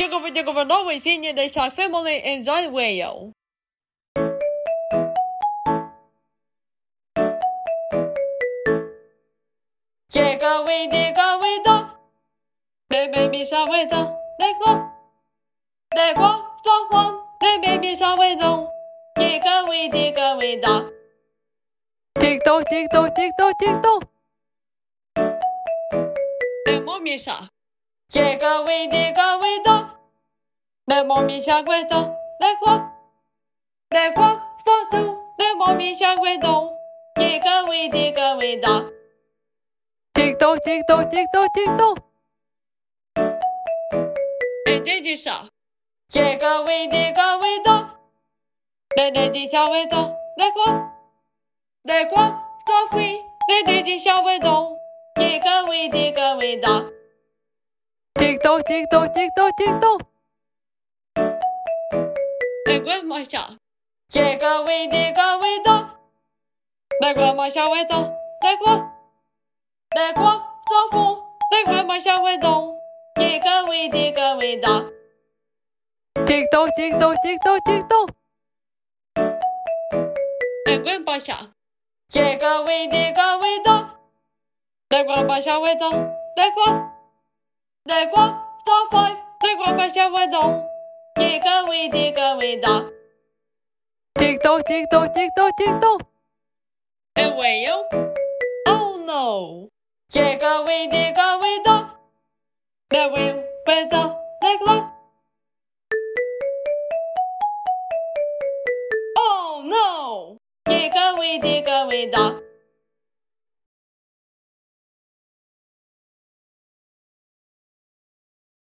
Dziękuję, dziękuję, nowy film, the Shark Family and John Whale. Dig away, dig away, dog. The baby shall wait on. They the They walk, dog one. The baby shall wait on. Dig away, dig away, dog. Tick tock, tick tock, tick tock, tick tock. The mommy shall. Dig away, dig away. 在猫咪小贵州，在花，在花苏州，在猫咪小贵州，一个味一个味道，叮咚叮咚叮咚叮咚。哎，这几首，一个味一个味道，在南京小贵州，在花，在花苏州，在南京小贵州，一个味一个味道，叮咚叮咚叮咚叮咚。大国迈向一个伟大，一个伟大。大国迈向伟大，大国，大国造福，大国迈向伟大，一个伟大，个伟大。激动，激动，激动，激动。大国迈向一个伟大，个伟大。大国迈向伟大，大国，大国造福，大国迈向伟大。away, dig away, da. Dig dig dig dig dog. Away, yo. Oh no. Dig away, dig away, dog. The wind went Oh no. Dig away, dig away, dog.